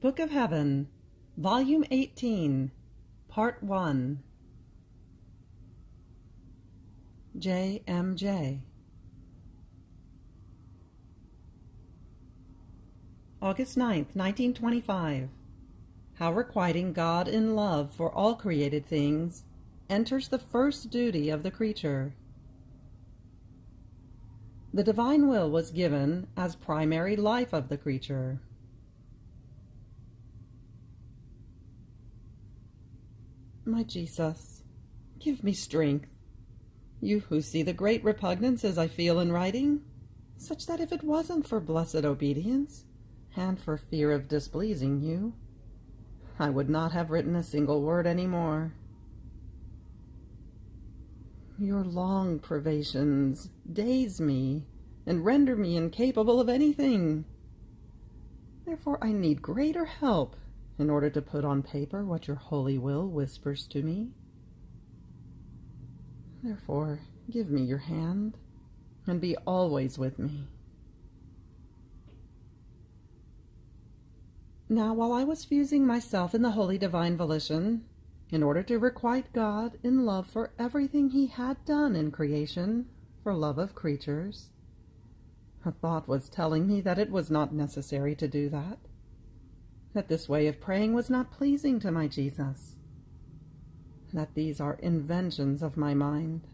Book of Heaven, Volume 18, Part 1. J. M. J. August 9th, 1925. How requiting God in love for all created things enters the first duty of the creature. The divine will was given as primary life of the creature. My Jesus, give me strength. You who see the great repugnances I feel in writing, such that if it wasn't for blessed obedience, and for fear of displeasing you, I would not have written a single word any more. Your long privations daze me and render me incapable of anything. Therefore I need greater help in order to put on paper what your holy will whispers to me. Therefore give me your hand and be always with me. Now, while I was fusing myself in the holy divine volition, in order to requite God in love for everything he had done in creation, for love of creatures, a thought was telling me that it was not necessary to do that, that this way of praying was not pleasing to my Jesus, that these are inventions of my mind.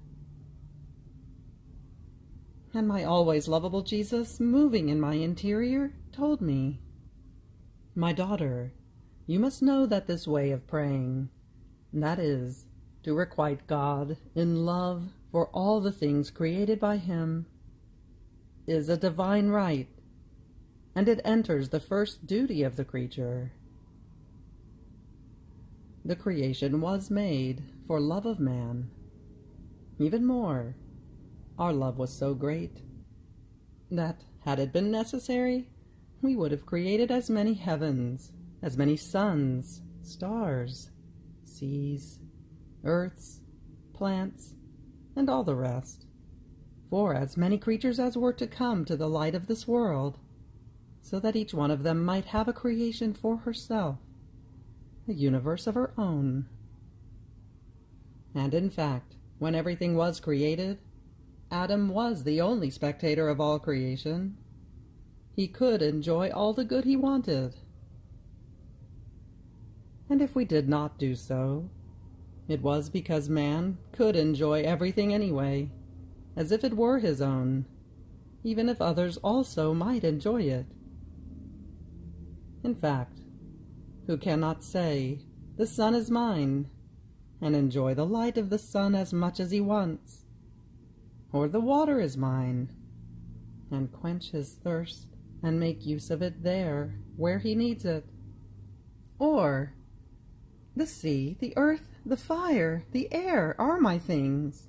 And my always lovable Jesus, moving in my interior, told me my daughter, you must know that this way of praying, that is, to requite God in love for all the things created by Him, is a divine right, and it enters the first duty of the creature. The creation was made for love of man. Even more, our love was so great that, had it been necessary, we would have created as many heavens, as many suns, stars, seas, earths, plants, and all the rest, for as many creatures as were to come to the light of this world, so that each one of them might have a creation for herself, a universe of her own. And in fact, when everything was created, Adam was the only spectator of all creation, he could enjoy all the good he wanted. And if we did not do so, it was because man could enjoy everything anyway, as if it were his own, even if others also might enjoy it. In fact, who cannot say, The sun is mine, and enjoy the light of the sun as much as he wants? Or the water is mine, and quench his thirst and make use of it there, where he needs it. Or, the sea, the earth, the fire, the air are my things.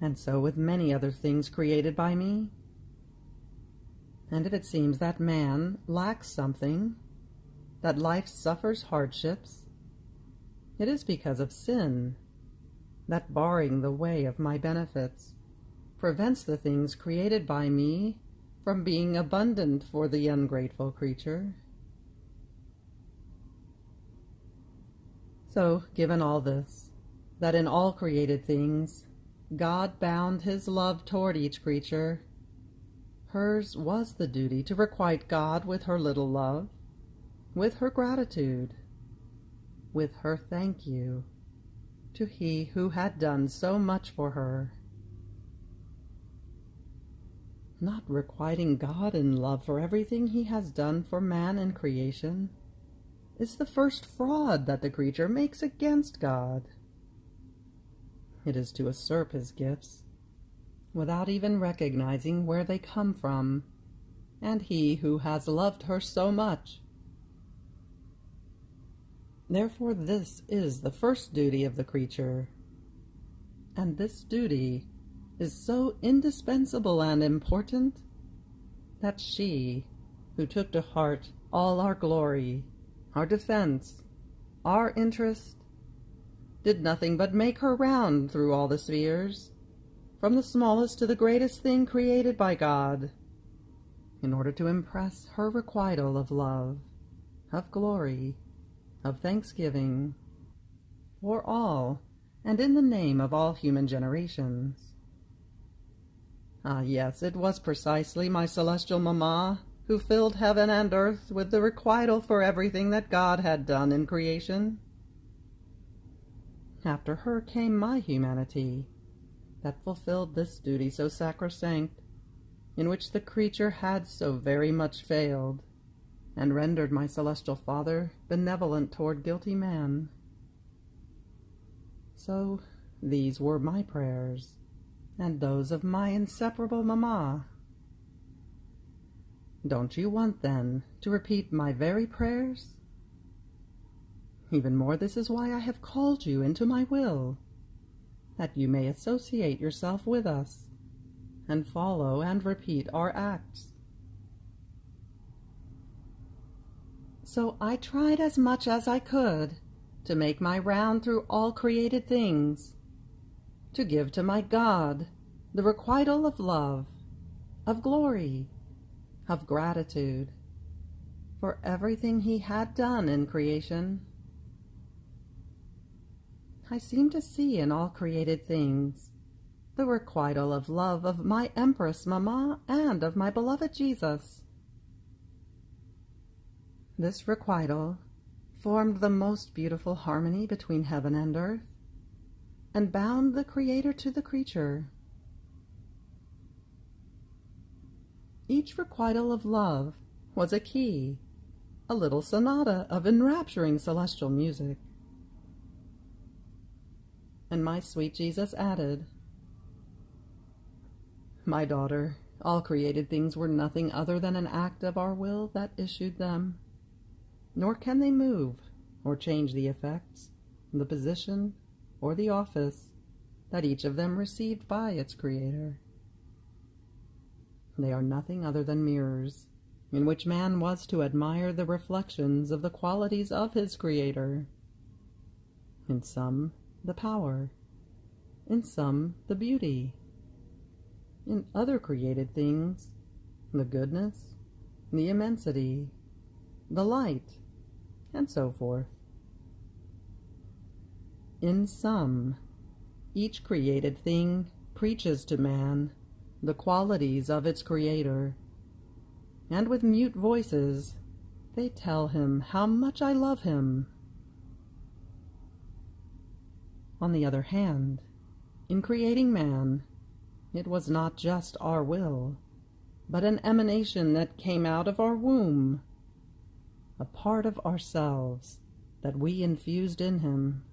And so with many other things created by me. And if it seems that man lacks something, that life suffers hardships, it is because of sin, that barring the way of my benefits prevents the things created by me from being abundant for the ungrateful creature. So, given all this, that in all created things God bound his love toward each creature, hers was the duty to requite God with her little love, with her gratitude, with her thank you to he who had done so much for her not requiting God in love for everything he has done for man and creation, is the first fraud that the creature makes against God. It is to usurp his gifts, without even recognizing where they come from, and he who has loved her so much. Therefore this is the first duty of the creature, and this duty is so indispensable and important that she, who took to heart all our glory, our defense, our interest, did nothing but make her round through all the spheres, from the smallest to the greatest thing created by God, in order to impress her requital of love of glory, of thanksgiving, for all, and in the name of all human generations. Ah, yes, it was precisely my celestial mamma who filled heaven and earth with the requital for everything that God had done in creation. After her came my humanity, that fulfilled this duty so sacrosanct, in which the creature had so very much failed, and rendered my celestial Father benevolent toward guilty man. So these were my prayers, and those of my inseparable mamma. Don't you want, then, to repeat my very prayers? Even more, this is why I have called you into my will, that you may associate yourself with us, and follow and repeat our acts. So I tried as much as I could to make my round through all created things, to give to my God the requital of love, of glory, of gratitude for everything he had done in creation. I seem to see in all created things the requital of love of my Empress Mamma and of my beloved Jesus. This requital formed the most beautiful harmony between heaven and earth, and bound the Creator to the creature. Each requital of love was a key, a little sonata of enrapturing celestial music. And my sweet Jesus added, My daughter, all created things were nothing other than an act of our will that issued them, nor can they move or change the effects, the position, or the office that each of them received by its Creator. They are nothing other than mirrors, in which man was to admire the reflections of the qualities of his Creator. In some, the power, in some, the beauty, in other created things, the goodness, the immensity, the light, and so forth. In some, each created thing preaches to man the qualities of its creator, and with mute voices they tell him how much I love him. On the other hand, in creating man, it was not just our will, but an emanation that came out of our womb, a part of ourselves that we infused in him.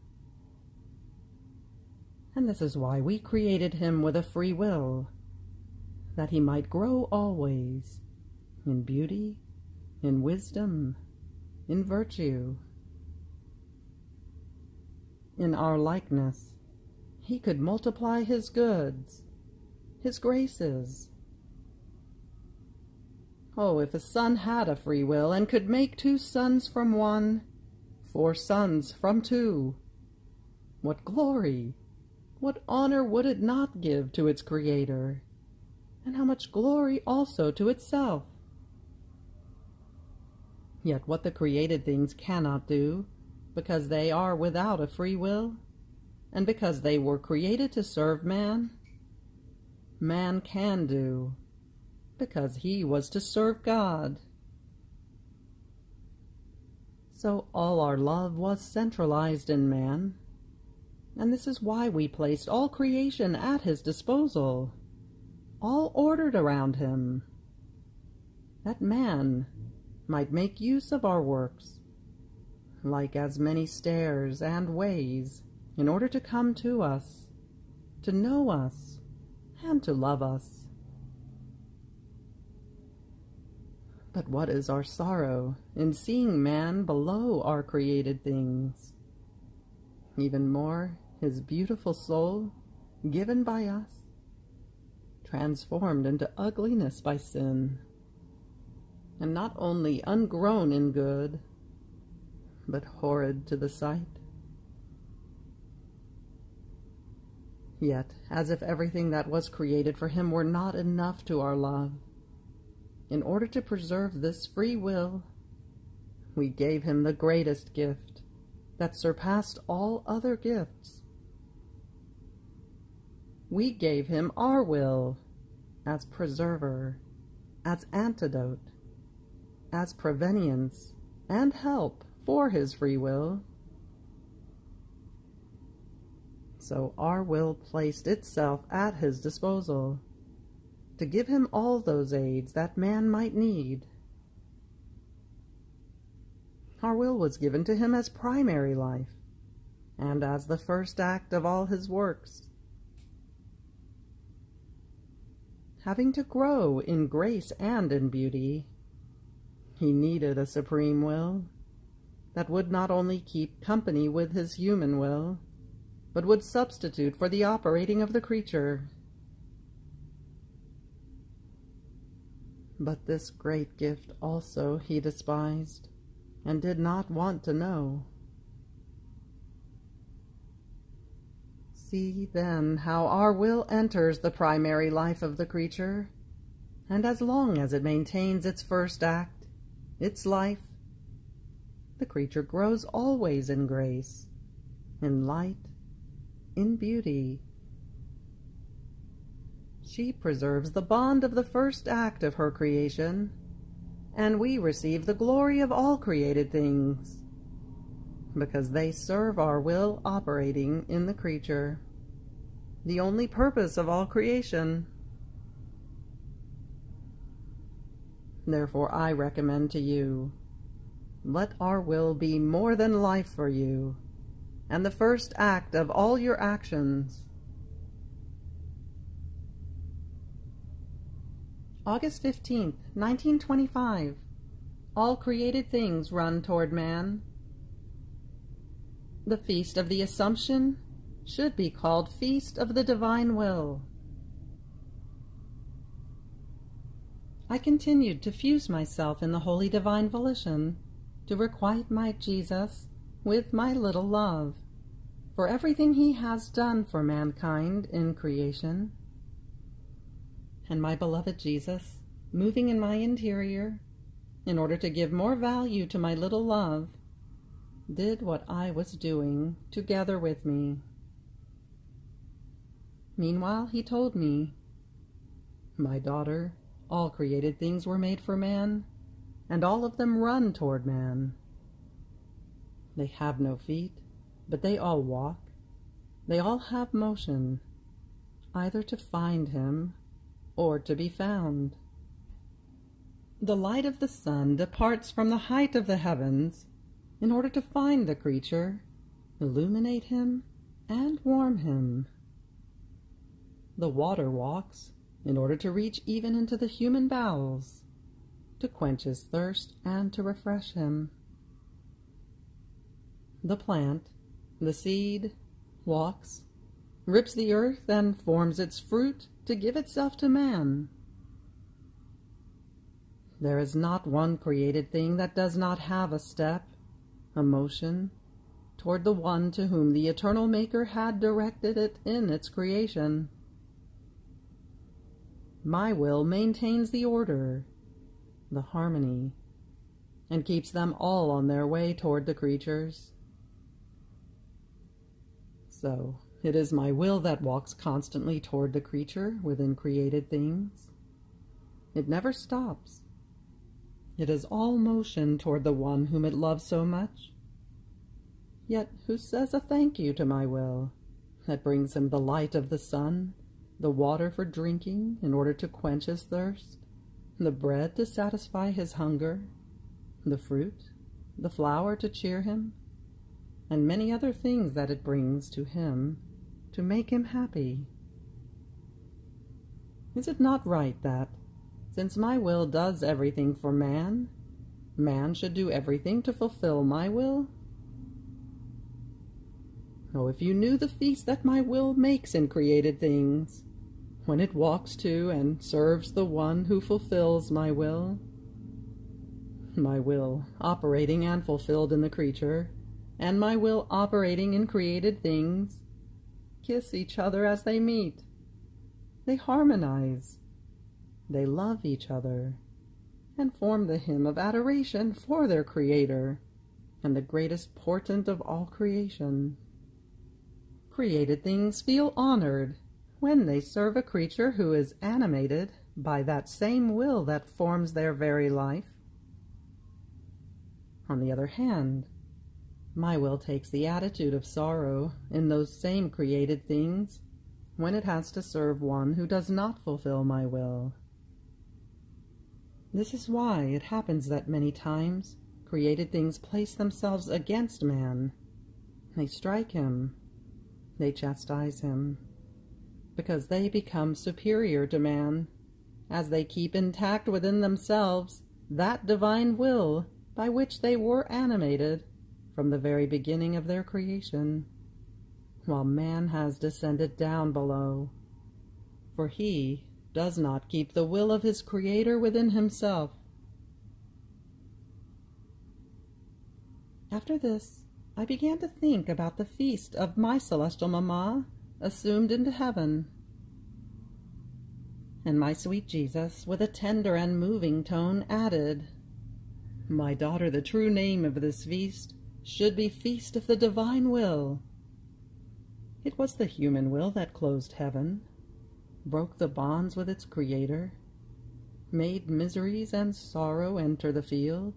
And this is why we created him with a free will that he might grow always in beauty, in wisdom, in virtue. In our likeness, he could multiply his goods, his graces. Oh, if a son had a free will and could make two sons from one, four sons from two, what glory, what honor would it not give to its creator? and how much glory also to itself. Yet what the created things cannot do, because they are without a free will, and because they were created to serve man, man can do, because he was to serve God. So all our love was centralized in man, and this is why we placed all creation at his disposal all ordered around him, that man might make use of our works, like as many stairs and ways, in order to come to us, to know us, and to love us. But what is our sorrow in seeing man below our created things? Even more, his beautiful soul, given by us, transformed into ugliness by sin, and not only ungrown in good, but horrid to the sight. Yet, as if everything that was created for him were not enough to our love, in order to preserve this free will, we gave him the greatest gift that surpassed all other gifts. We gave him our will as preserver, as antidote, as prevenience and help for his free will. So our will placed itself at his disposal to give him all those aids that man might need. Our will was given to him as primary life, and as the first act of all his works. Having to grow in grace and in beauty, he needed a supreme will that would not only keep company with his human will, but would substitute for the operating of the creature. But this great gift also he despised and did not want to know. See then how our will enters the primary life of the creature, and as long as it maintains its first act, its life, the creature grows always in grace, in light, in beauty. She preserves the bond of the first act of her creation, and we receive the glory of all created things, because they serve our will operating in the creature, the only purpose of all creation. Therefore I recommend to you let our will be more than life for you, and the first act of all your actions. August 15th, 1925. All created things run toward man. The Feast of the Assumption should be called Feast of the Divine Will. I continued to fuse myself in the Holy Divine Volition to requite my Jesus with my little love for everything he has done for mankind in creation. And my beloved Jesus, moving in my interior, in order to give more value to my little love, did what I was doing together with me. Meanwhile, he told me, My daughter, all created things were made for man, and all of them run toward man. They have no feet, but they all walk. They all have motion, either to find him or to be found. The light of the sun departs from the height of the heavens in order to find the creature, illuminate him, and warm him. The water walks in order to reach even into the human bowels to quench his thirst and to refresh him. The plant, the seed, walks, rips the earth, and forms its fruit to give itself to man. There is not one created thing that does not have a step, a motion, toward the one to whom the eternal Maker had directed it in its creation. My will maintains the order, the harmony, and keeps them all on their way toward the creatures. So, it is my will that walks constantly toward the creature within created things. It never stops. It is all motion toward the one whom it loves so much. Yet who says a thank you to my will, that brings him the light of the sun, the water for drinking in order to quench his thirst, the bread to satisfy his hunger, the fruit, the flower to cheer him, and many other things that it brings to him to make him happy. Is it not right that, since my will does everything for man, man should do everything to fulfill my will? Oh, if you knew the feast that my will makes in created things, when it walks to and serves the one who fulfills my will. My will operating and fulfilled in the creature, and my will operating in created things, kiss each other as they meet. They harmonize. They love each other, and form the hymn of adoration for their Creator and the greatest portent of all creation. Created things feel honored when they serve a creature who is animated by that same will that forms their very life. On the other hand, my will takes the attitude of sorrow in those same created things when it has to serve one who does not fulfill my will. This is why it happens that many times created things place themselves against man. They strike him. They chastise him. Because they become superior to man, as they keep intact within themselves that divine will by which they were animated from the very beginning of their creation, while man has descended down below. For he does not keep the will of his Creator within himself. After this, I began to think about the feast of my celestial mamma assumed into heaven. And my sweet Jesus, with a tender and moving tone, added, My daughter, the true name of this feast should be Feast of the Divine Will. It was the human will that closed heaven, broke the bonds with its Creator, made miseries and sorrow enter the field,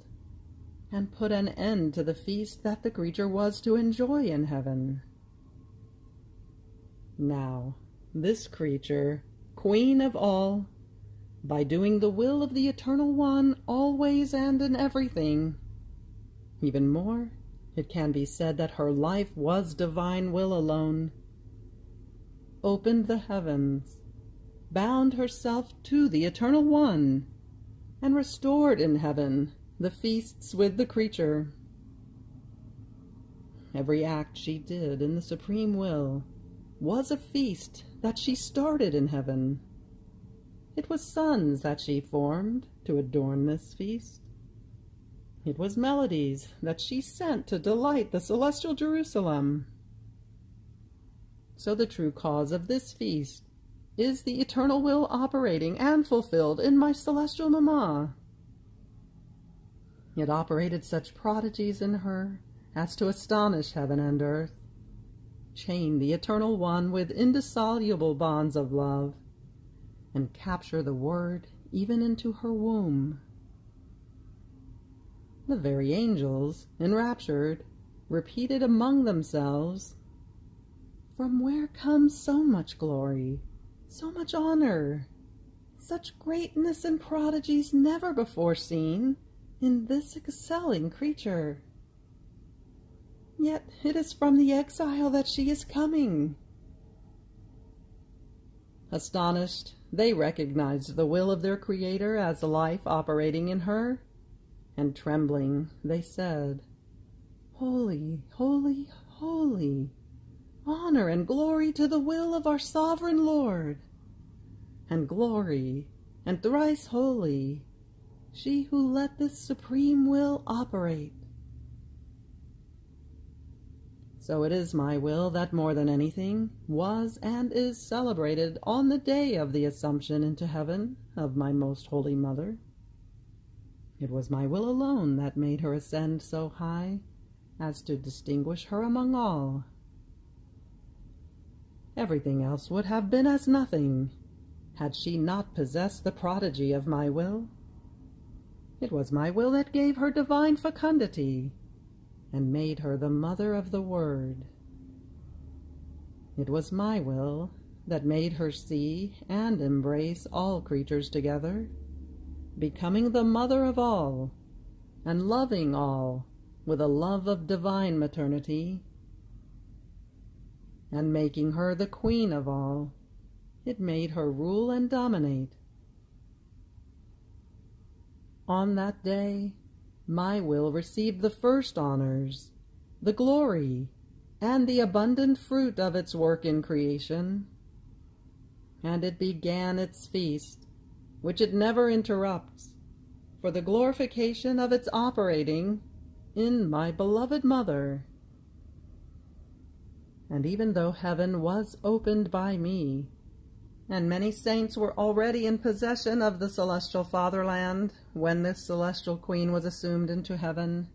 and put an end to the feast that the creature was to enjoy in heaven. Now, this creature, queen of all, by doing the will of the Eternal One always and in everything, even more, it can be said that her life was divine will alone, opened the heavens, bound herself to the Eternal One, and restored in heaven the feasts with the creature. Every act she did in the supreme will was a feast that she started in heaven. It was suns that she formed to adorn this feast. It was melodies that she sent to delight the celestial Jerusalem. So the true cause of this feast is the eternal will operating and fulfilled in my celestial mamma. It operated such prodigies in her as to astonish heaven and earth, chain the eternal one with indissoluble bonds of love, and capture the word even into her womb. The very angels, enraptured, repeated among themselves, From where comes so much glory, so much honor, such greatness and prodigies never before seen in this excelling creature? Yet it is from the exile that she is coming. Astonished, they recognized the will of their Creator as life operating in her and trembling, they said, Holy, holy, holy, honor and glory to the will of our sovereign Lord, and glory and thrice holy, she who let this supreme will operate. So it is my will that more than anything was and is celebrated on the day of the Assumption into heaven of my most holy Mother. It was my will alone that made her ascend so high as to distinguish her among all. Everything else would have been as nothing had she not possessed the prodigy of my will. It was my will that gave her divine fecundity and made her the mother of the Word. It was my will that made her see and embrace all creatures together becoming the mother of all, and loving all with a love of divine maternity, and making her the queen of all, it made her rule and dominate. On that day, my will received the first honors, the glory, and the abundant fruit of its work in creation, and it began its feast which it never interrupts, for the glorification of its operating in my beloved Mother. And even though heaven was opened by me, and many saints were already in possession of the celestial fatherland when this celestial queen was assumed into heaven.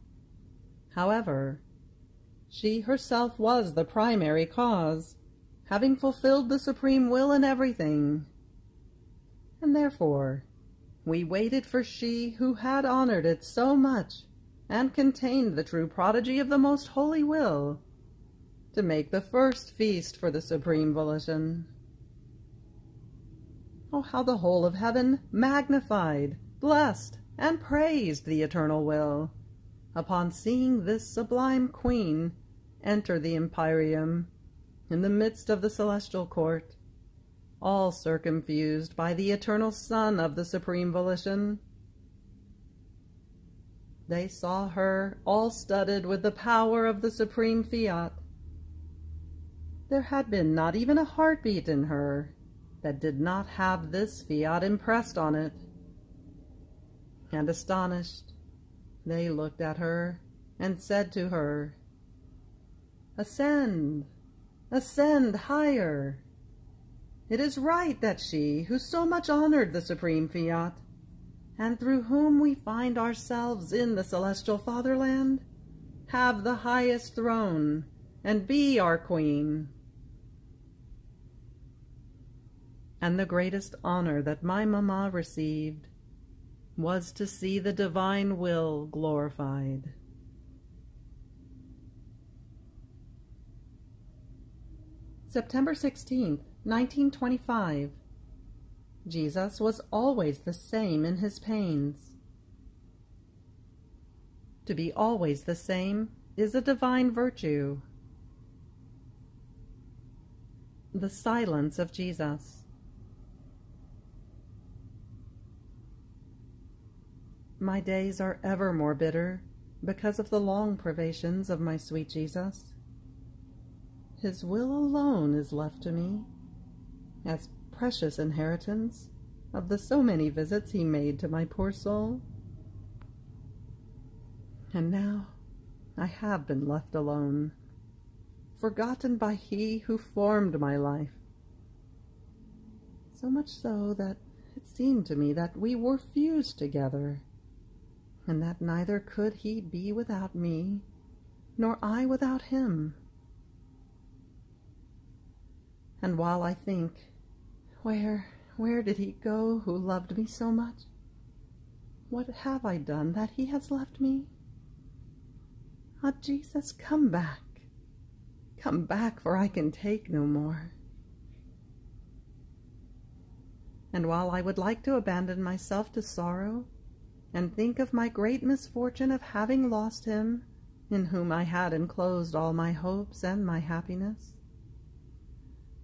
However, she herself was the primary cause, having fulfilled the supreme will in everything. And therefore, we waited for she who had honored it so much and contained the true prodigy of the most holy will to make the first feast for the supreme volition. Oh, how the whole of heaven magnified, blessed, and praised the eternal will upon seeing this sublime queen enter the empyreum in the midst of the celestial court, all circumfused by the eternal Sun of the supreme volition. They saw her all studded with the power of the supreme fiat. There had been not even a heartbeat in her that did not have this fiat impressed on it. And astonished, they looked at her and said to her, Ascend, ascend higher. It is right that she, who so much honored the supreme fiat, and through whom we find ourselves in the celestial fatherland, have the highest throne and be our queen. And the greatest honor that my mamma received was to see the divine will glorified. September 16th, 1925. Jesus was always the same in his pains. To be always the same is a divine virtue. The silence of Jesus. My days are ever more bitter because of the long privations of my sweet Jesus. His will alone is left to me, as precious inheritance of the so many visits he made to my poor soul. And now I have been left alone, forgotten by he who formed my life. So much so that it seemed to me that we were fused together and that neither could he be without me, nor I without him. And while I think, where, where did he go who loved me so much? What have I done that he has left me? Ah, Jesus, come back. Come back, for I can take no more. And while I would like to abandon myself to sorrow, and think of my great misfortune of having lost him, in whom I had enclosed all my hopes and my happiness.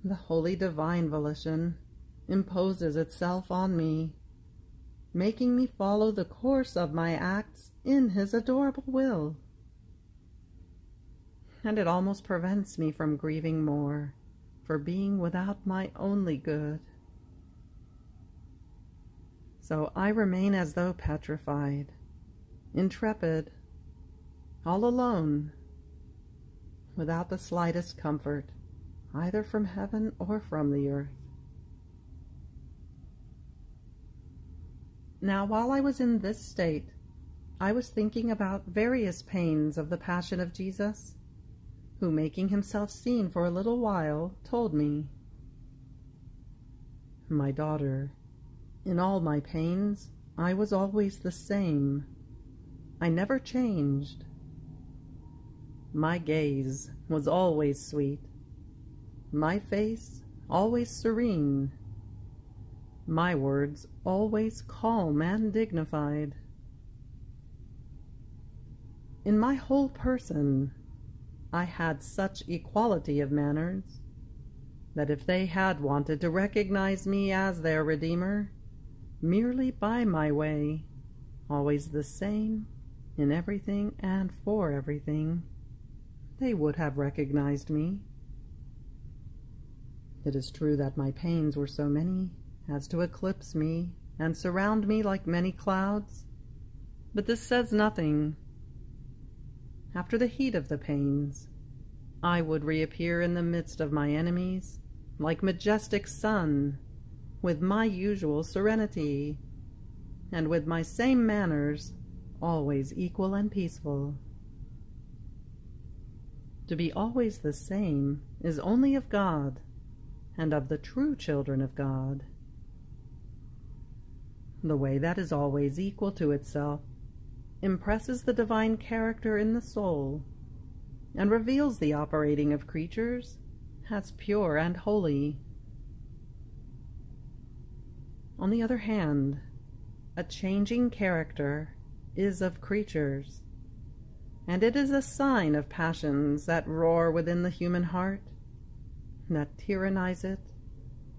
The holy divine volition imposes itself on me, making me follow the course of my acts in his adorable will. And it almost prevents me from grieving more for being without my only good. So I remain as though petrified, intrepid, all alone, without the slightest comfort, either from heaven or from the earth. Now, while I was in this state, I was thinking about various pains of the Passion of Jesus, who, making himself seen for a little while, told me, My daughter, in all my pains, I was always the same. I never changed. My gaze was always sweet. My face always serene. My words always calm and dignified. In my whole person, I had such equality of manners that if they had wanted to recognize me as their Redeemer, merely by my way, always the same, in everything and for everything, they would have recognized me. It is true that my pains were so many as to eclipse me and surround me like many clouds, but this says nothing. After the heat of the pains, I would reappear in the midst of my enemies like majestic sun with my usual serenity, and with my same manners, always equal and peaceful. To be always the same is only of God, and of the true children of God. The way that is always equal to itself impresses the divine character in the soul and reveals the operating of creatures as pure and holy. On the other hand, a changing character is of creatures, and it is a sign of passions that roar within the human heart, that tyrannize it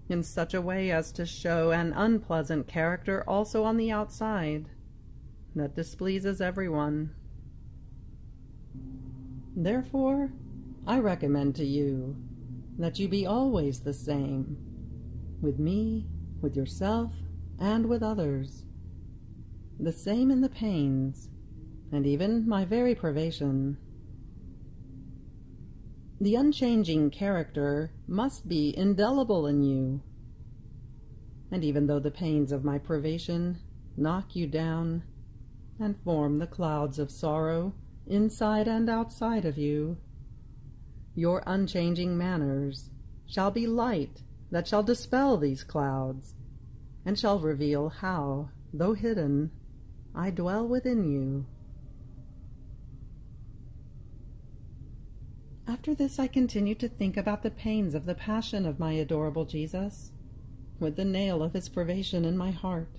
in such a way as to show an unpleasant character also on the outside, that displeases everyone. Therefore, I recommend to you that you be always the same, with me, with yourself, and with others, the same in the pains, and even my very privation. The unchanging character must be indelible in you. And even though the pains of my privation knock you down and form the clouds of sorrow inside and outside of you, your unchanging manners shall be light that shall dispel these clouds, and shall reveal how, though hidden, I dwell within you. After this, I continued to think about the pains of the passion of my adorable Jesus, with the nail of his privation in my heart.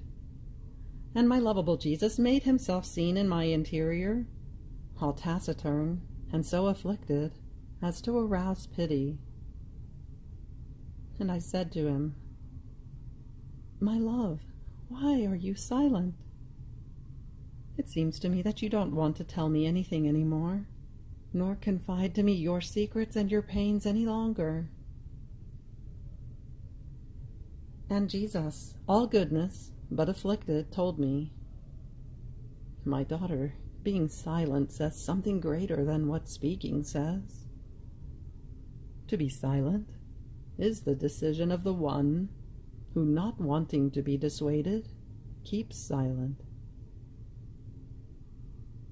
And my lovable Jesus made himself seen in my interior, all taciturn and so afflicted as to arouse pity. And I said to him, My love, why are you silent? It seems to me that you don't want to tell me anything any more nor confide to me your secrets and your pains any longer. And Jesus, all goodness, but afflicted, told me, My daughter, being silent says something greater than what speaking says. To be silent is the decision of the one who, not wanting to be dissuaded, keeps silent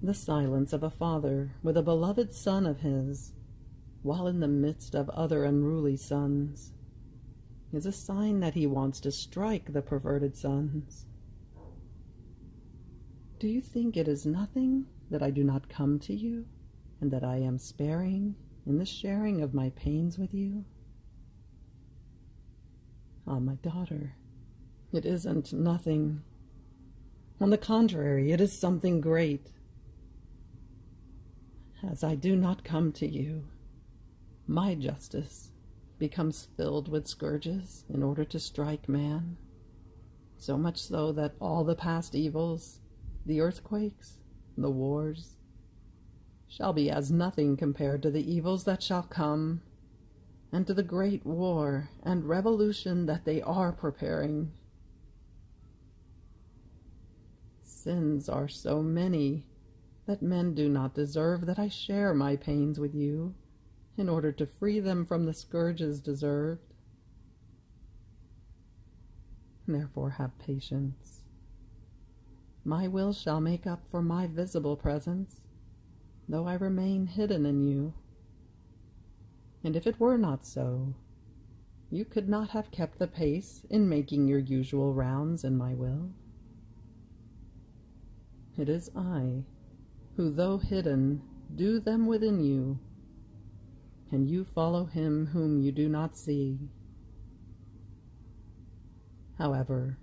the silence of a father with a beloved son of his, while in the midst of other unruly sons, is a sign that he wants to strike the perverted sons. Do you think it is nothing that I do not come to you, and that I am sparing in the sharing of my pains with you? Ah, my daughter, it isn't nothing. On the contrary, it is something great. As I do not come to you, my justice becomes filled with scourges in order to strike man, so much so that all the past evils, the earthquakes, the wars, shall be as nothing compared to the evils that shall come, and to the great war and revolution that they are preparing. Sins are so many that men do not deserve that I share my pains with you, in order to free them from the scourges deserved. Therefore have patience. My will shall make up for my visible presence, though I remain hidden in you. And if it were not so, you could not have kept the pace in making your usual rounds in my will. It is I who, though hidden, do them within you, and you follow him whom you do not see. However,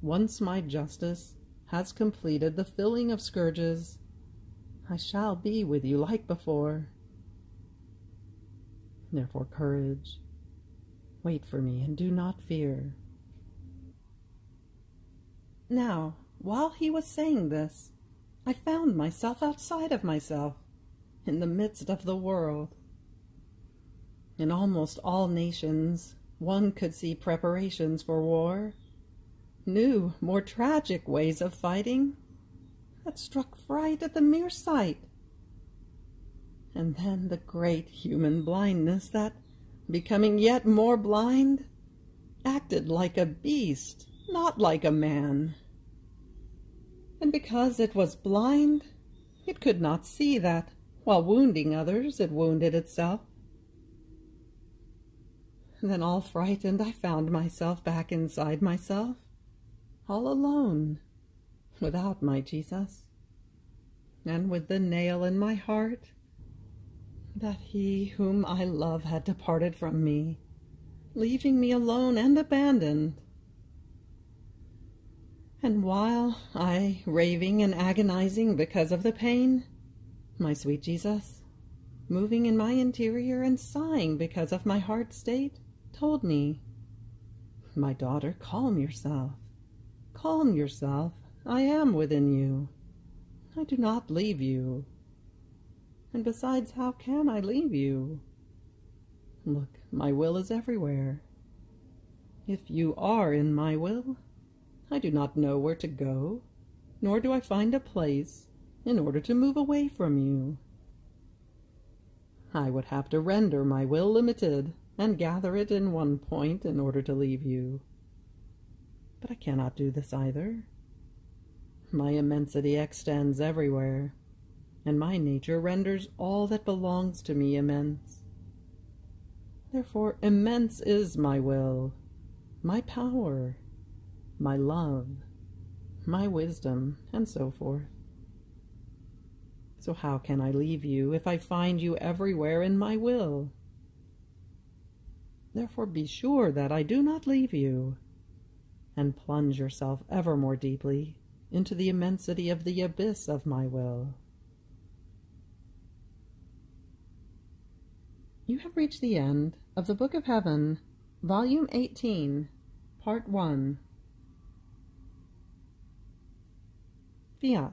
once my justice has completed the filling of scourges, I shall be with you like before. Therefore, courage. Wait for me and do not fear. Now, while he was saying this, I found myself outside of myself, in the midst of the world. In almost all nations, one could see preparations for war, new, more tragic ways of fighting that struck fright at the mere sight. And then the great human blindness that, becoming yet more blind, acted like a beast, not like a man. and because it was blind, it could not see that, while wounding others, it wounded itself. Then, all frightened, I found myself back inside myself, all alone, without my Jesus, and with the nail in my heart that he whom I love had departed from me, leaving me alone and abandoned. And while I, raving and agonizing because of the pain, my sweet Jesus, moving in my interior and sighing because of my heart state, told me, My daughter, calm yourself. Calm yourself. I am within you. I do not leave you. And besides, how can I leave you? Look, my will is everywhere. If you are in my will, I do not know where to go, nor do I find a place in order to move away from you. I would have to render my will limited and gather it in one point in order to leave you. But I cannot do this either. My immensity extends everywhere, and my nature renders all that belongs to me immense. Therefore, immense is my will, my power, my love, my wisdom, and so forth. So, how can I leave you if I find you everywhere in my will? Therefore, be sure that I do not leave you, and plunge yourself ever more deeply into the immensity of the abyss of my will. You have reached the end of the Book of Heaven, Volume 18, Part 1. Fiat.